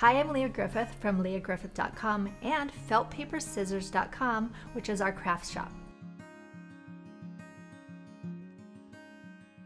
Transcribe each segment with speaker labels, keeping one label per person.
Speaker 1: Hi, I'm Lia Griffith from liagriffith.com and feltpaperscissors.com, which is our craft shop.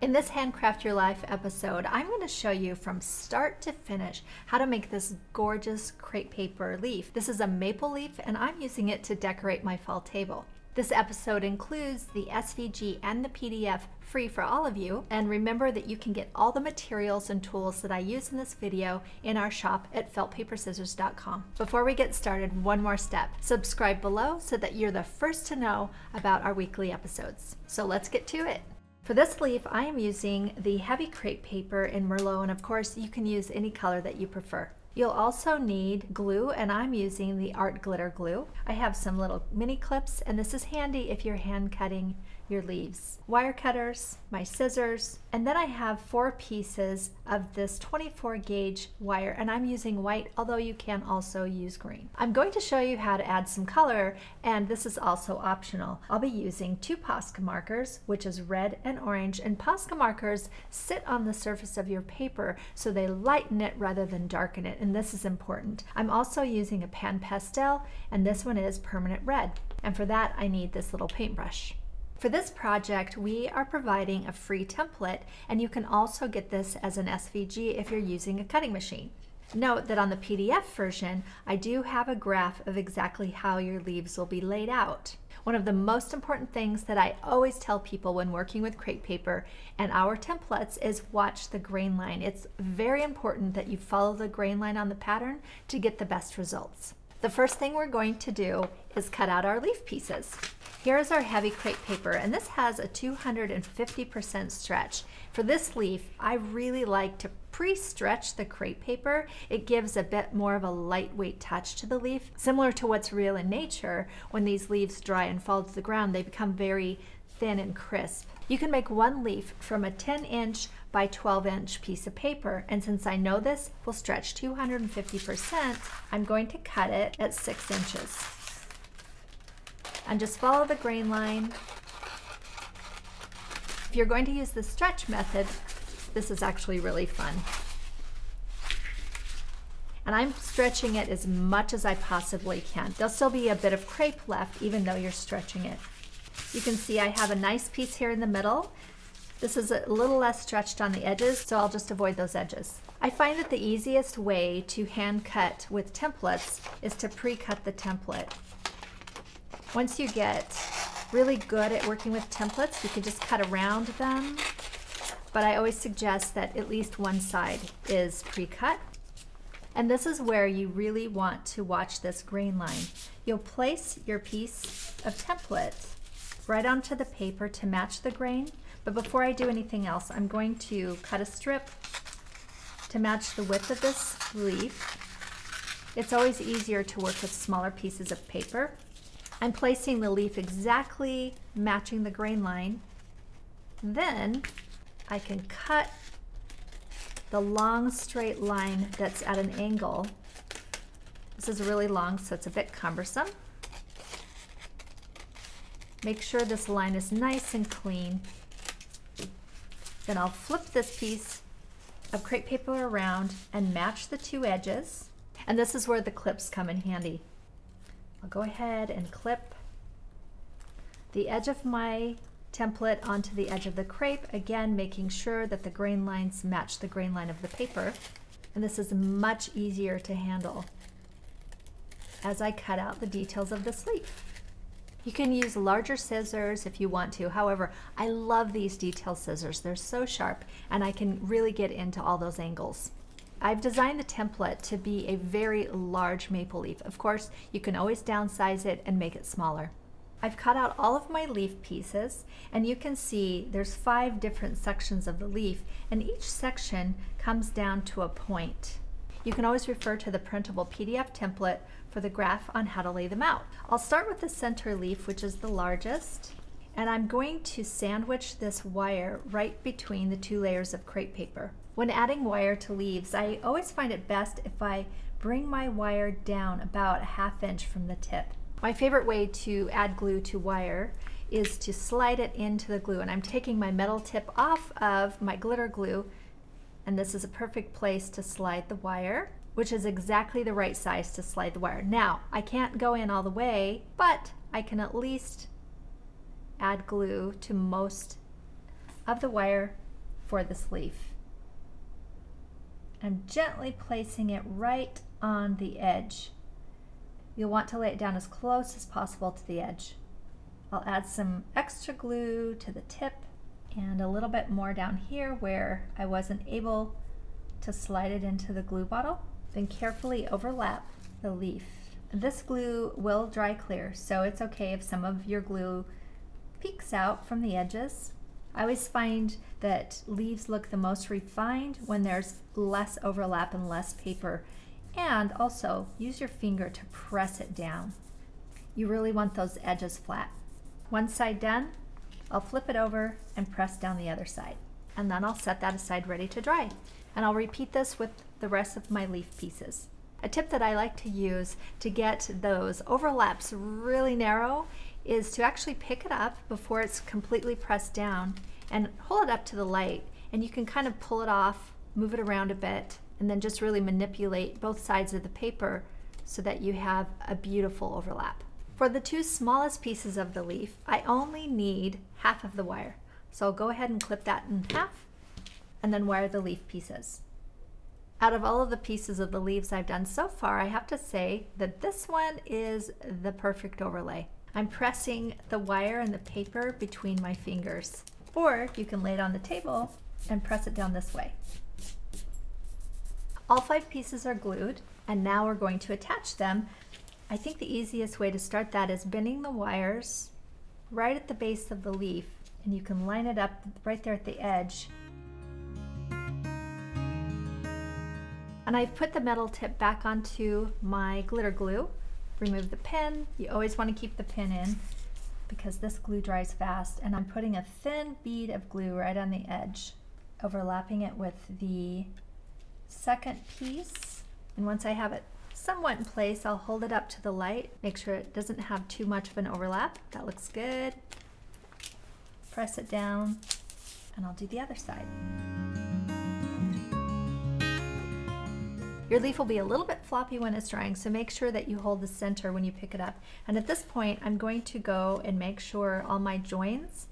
Speaker 1: In this Handcraft Your Life episode, I'm going to show you from start to finish how to make this gorgeous crepe paper leaf. This is a maple leaf and I'm using it to decorate my fall table. This episode includes the SVG and the PDF free for all of you. And remember that you can get all the materials and tools that I use in this video in our shop at feltpaperscissors.com. Before we get started, one more step. Subscribe below so that you're the first to know about our weekly episodes. So let's get to it. For this leaf, I am using the heavy crepe paper in Merlot, and of course, you can use any color that you prefer. You'll also need glue and I'm using the art glitter glue. I have some little mini clips and this is handy if you're hand cutting your leaves. Wire cutters, my scissors, and then I have four pieces of this 24 gauge wire and I'm using white, although you can also use green. I'm going to show you how to add some color and this is also optional. I'll be using two Posca markers, which is red and orange, and Posca markers sit on the surface of your paper so they lighten it rather than darken it, and this is important. I'm also using a pan pastel and this one is permanent red. And for that, I need this little paintbrush. For this project, we are providing a free template, and you can also get this as an SVG if you're using a cutting machine. Note that on the PDF version, I do have a graph of exactly how your leaves will be laid out. One of the most important things that I always tell people when working with crepe paper and our templates is watch the grain line. It's very important that you follow the grain line on the pattern to get the best results. The first thing we're going to do is cut out our leaf pieces. Here's our heavy crepe paper, and this has a 250% stretch. For this leaf, I really like to pre-stretch the crepe paper. It gives a bit more of a lightweight touch to the leaf. Similar to what's real in nature, when these leaves dry and fall to the ground, they become very thin and crisp. You can make one leaf from a 10 inch by 12 inch piece of paper. And since I know this will stretch 250%, I'm going to cut it at six inches. And just follow the grain line. If you're going to use the stretch method, this is actually really fun. And I'm stretching it as much as I possibly can. There'll still be a bit of crepe left even though you're stretching it. You can see I have a nice piece here in the middle. This is a little less stretched on the edges, so I'll just avoid those edges. I find that the easiest way to hand cut with templates is to pre-cut the template. Once you get really good at working with templates, you can just cut around them, but I always suggest that at least one side is pre-cut. And this is where you really want to watch this grain line. You'll place your piece of template right onto the paper to match the grain. But before I do anything else, I'm going to cut a strip to match the width of this leaf. It's always easier to work with smaller pieces of paper. I'm placing the leaf exactly matching the grain line. Then I can cut the long straight line that's at an angle. This is really long, so it's a bit cumbersome. Make sure this line is nice and clean. Then I'll flip this piece of crepe paper around and match the two edges. And this is where the clips come in handy. I'll go ahead and clip the edge of my template onto the edge of the crepe, again making sure that the grain lines match the grain line of the paper. And this is much easier to handle as I cut out the details of the sleeve. You can use larger scissors if you want to. However, I love these detail scissors. They're so sharp and I can really get into all those angles. I've designed the template to be a very large maple leaf. Of course, you can always downsize it and make it smaller. I've cut out all of my leaf pieces and you can see there's five different sections of the leaf and each section comes down to a point. You can always refer to the printable PDF template for the graph on how to lay them out. I'll start with the center leaf, which is the largest, and I'm going to sandwich this wire right between the two layers of crepe paper. When adding wire to leaves, I always find it best if I bring my wire down about a half inch from the tip. My favorite way to add glue to wire is to slide it into the glue and I'm taking my metal tip off of my glitter glue and this is a perfect place to slide the wire. which is exactly the right size to slide the wire. Now, I can't go in all the way, but I can at least add glue to most of the wire for this leaf. I'm gently placing it right on the edge. You'll want to lay it down as close as possible to the edge. I'll add some extra glue to the tip and a little bit more down here where I wasn't able to slide it into the glue bottle. Then carefully overlap the leaf. This glue will dry clear, so it's okay if some of your glue peeks out from the edges. I always find that leaves look the most refined when there's less overlap and less paper. And also, use your finger to press it down. You really want those edges flat. One side done, I'll flip it over and press down the other side. And then I'll set that aside ready to dry. And I'll repeat this with the rest of my leaf pieces. A tip that I like to use to get those overlaps really narrow is to actually pick it up before it's completely pressed down and hold it up to the light and you can kind of pull it off, move it around a bit, and then just really manipulate both sides of the paper so that you have a beautiful overlap. For the two smallest pieces of the leaf, I only need half of the wire. So I'll go ahead and clip that in half and then wire the leaf pieces. Out of all of the pieces of the leaves I've done so far, I have to say that this one is the perfect overlay. I'm pressing the wire and the paper between my fingers. Or you can lay it on the table and press it down this way. All five pieces are glued and now we're going to attach them. I think the easiest way to start that is bending the wires right at the base of the leaf and you can line it up right there at the edge. And I've put the metal tip back onto my glitter glue remove the pin. You always want to keep the pin in because this glue dries fast. And I'm putting a thin bead of glue right on the edge, overlapping it with the second piece. And once I have it somewhat in place, I'll hold it up to the light, make sure it doesn't have too much of an overlap. That looks good. Press it down, and I'll do the other side. Your leaf will be a little bit floppy when it's drying, so make sure that you hold the center when you pick it up. And at this point, I'm going to go and make sure all my joins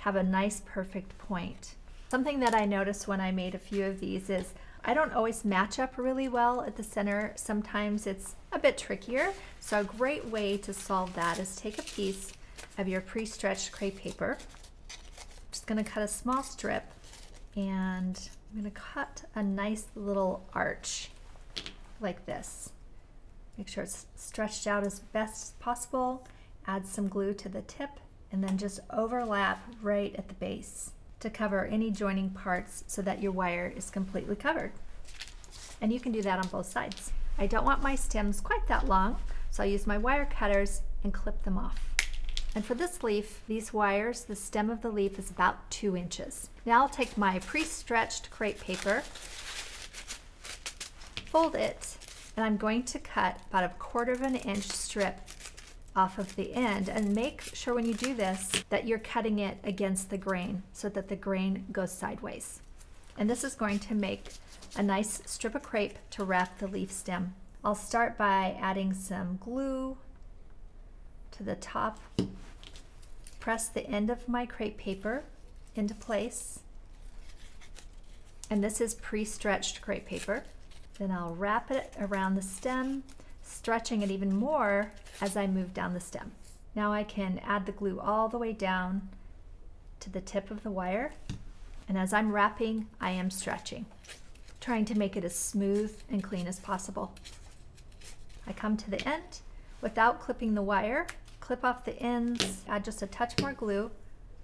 Speaker 1: have a nice perfect point. Something that I noticed when I made a few of these is I don't always match up really well at the center. Sometimes it's a bit trickier. So a great way to solve that is take a piece of your pre-stretched crepe paper. I'm just gonna cut a small strip and I'm gonna cut a nice little arch like this. Make sure it's stretched out as best as possible. Add some glue to the tip and then just overlap right at the base to cover any joining parts so that your wire is completely covered. And you can do that on both sides. I don't want my stems quite that long, so I'll use my wire cutters and clip them off. And for this leaf, these wires, the stem of the leaf is about two inches. Now I'll take my pre-stretched crepe paper fold it and I'm going to cut about a quarter of an inch strip off of the end and make sure when you do this that you're cutting it against the grain so that the grain goes sideways. And this is going to make a nice strip of crepe to wrap the leaf stem. I'll start by adding some glue to the top. Press the end of my crepe paper into place. And this is pre-stretched crepe paper. Then I'll wrap it around the stem, stretching it even more as I move down the stem. Now I can add the glue all the way down to the tip of the wire. And as I'm wrapping, I am stretching, trying to make it as smooth and clean as possible. I come to the end without clipping the wire, clip off the ends, add just a touch more glue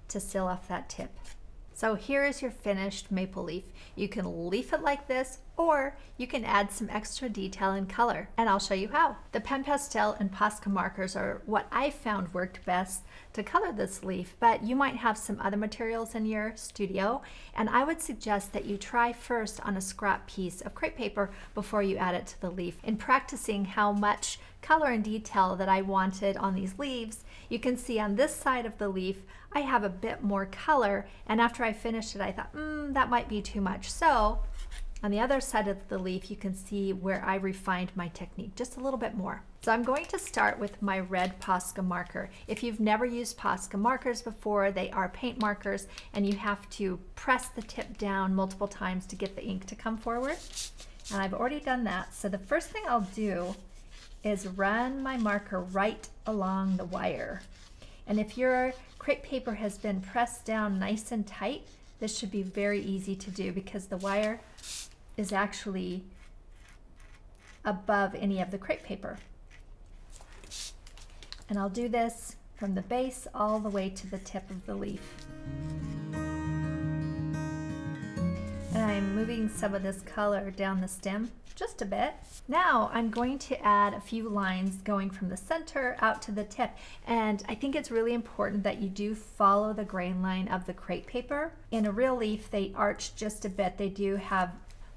Speaker 1: to seal off that tip. So here is your finished maple leaf. You can leaf it like this or you can add some extra detail and color and I'll show you how. The Pan Pastel and Posca markers are what I found worked best to color this leaf but you might have some other materials in your studio and I would suggest that you try first on a scrap piece of crepe paper before you add it to the leaf. In practicing how much color and detail that I wanted on these leaves, you can see on this side of the leaf, I have a bit more color. And after I finished it, I thought, mm, that might be too much. So On the other side of the leaf, you can see where I refined my technique just a little bit more. So I'm going to start with my red Posca marker. If you've never used Posca markers before, they are paint markers and you have to press the tip down multiple times to get the ink to come forward. And I've already done that. So the first thing I'll do is run my marker right along the wire. And if your crepe paper has been pressed down nice and tight, this should be very easy to do because the wire is actually above any of the crepe paper. And I'll do this from the base all the way to the tip of the leaf. And I'm moving some of this color down the stem just a bit. Now I'm going to add a few lines going from the center out to the tip. And I think it's really important that you do follow the grain line of the crepe paper. In a real leaf, they arch just a bit. They do have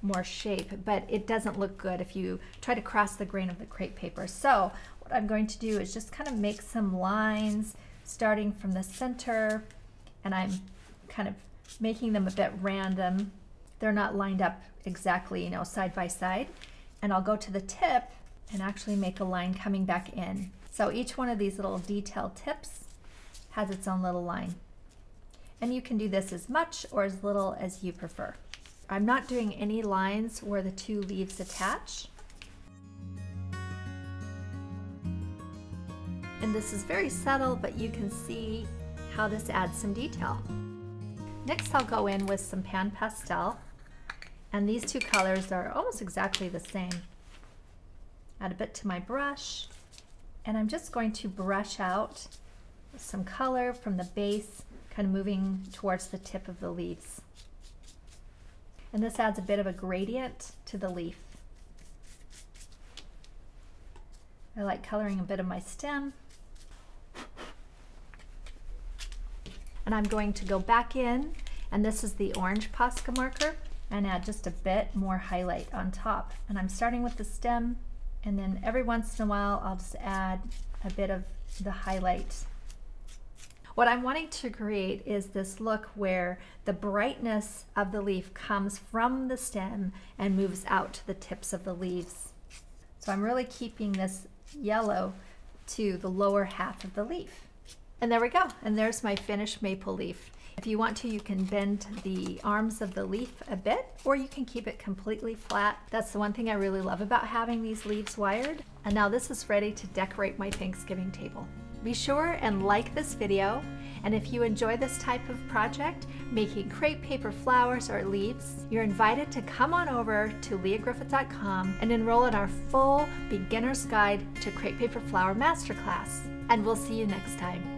Speaker 1: more shape, but it doesn't look good if you try to cross the grain of the crepe paper. So what I'm going to do is just kind of make some lines starting from the center and I'm kind of making them a bit random. They're not lined up exactly, you know, side by side. And I'll go to the tip and actually make a line coming back in. So each one of these little detail tips has its own little line. And you can do this as much or as little as you prefer. I'm not doing any lines where the two leaves attach. And this is very subtle, but you can see how this adds some detail. Next, I'll go in with some Pan Pastel. And these two colors are almost exactly the same. Add a bit to my brush. And I'm just going to brush out some color from the base, kind of moving towards the tip of the leaves. And this adds a bit of a gradient to the leaf. I like coloring a bit of my stem. And I'm going to go back in, and this is the orange Posca marker, and add just a bit more highlight on top. And I'm starting with the stem, and then every once in a while I'll just add a bit of the highlight what I'm wanting to create is this look where the brightness of the leaf comes from the stem and moves out to the tips of the leaves. So I'm really keeping this yellow to the lower half of the leaf. And there we go. And there's my finished maple leaf. If you want to, you can bend the arms of the leaf a bit, or you can keep it completely flat. That's the one thing I really love about having these leaves wired. And now this is ready to decorate my Thanksgiving table. Be sure and like this video, and if you enjoy this type of project, making crepe paper flowers or leaves, you're invited to come on over to liagriffith.com and enroll in our full beginner's guide to crepe paper flower masterclass. And we'll see you next time.